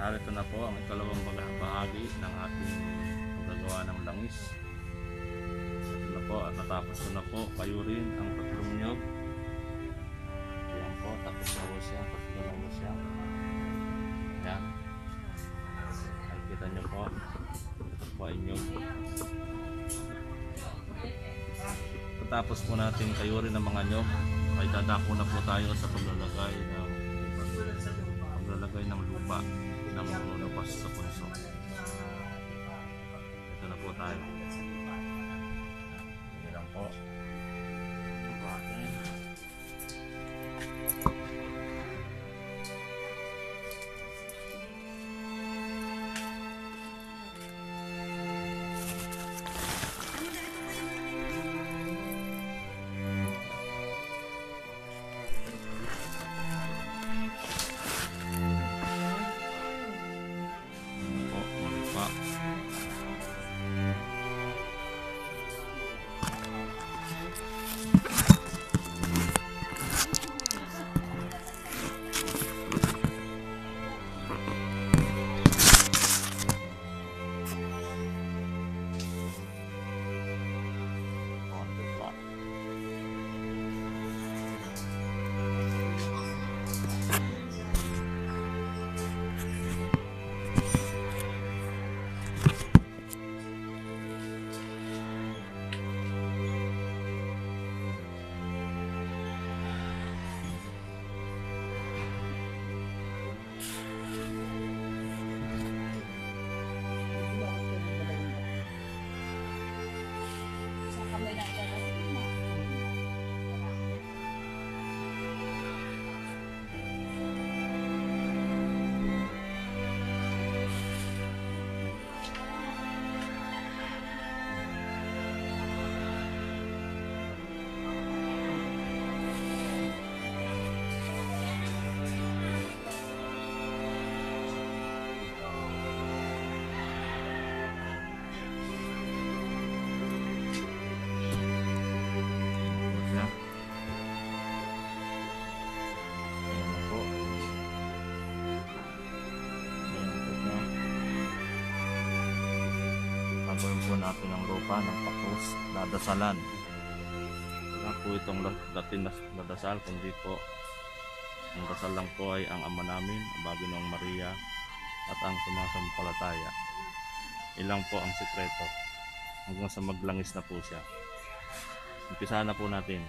Narito na po ang ikalawang bahagi ng ating paggagawa ng langis. Ito na po at natapos ko na po kayo rin ang tatlong nyog. Ayan po, tapos na po siya, tatlo na po siya. Ayan. Nakikita nyo po. Ito po ay nyog. Pagkatapos po natin kayo rin ng mga nyog, ay dadako na po tayo sa paglalagay ng paglalagay ng lupa ng lumabas sa punso. Ito na po tayo. Yan lang po. cover po natin ang lupa ng pakos dadasalan. Na po itong dating dadasal kundi po ang dasal lang po ay ang ama namin bago ng Maria at ang sumasampalataya. Ilang po ang sikreto hanggang sa maglangis na po siya. Umpisa na po natin.